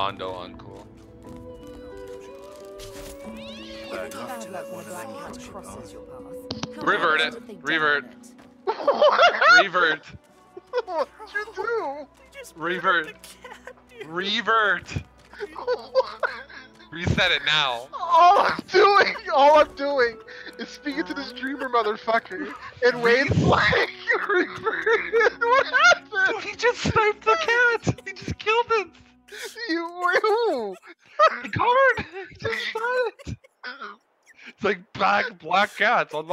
Hondo uncool. Bad luck when a black cat crosses your path. How Revert it. Revert. What? Revert. What'd you do? Revert. Revert. Reset it now. All I'm doing, all I'm doing is speaking to this dreamer motherfucker, and Wayne's like, what happened? He just sniped You, who? The card. Just it. It's like black black cats on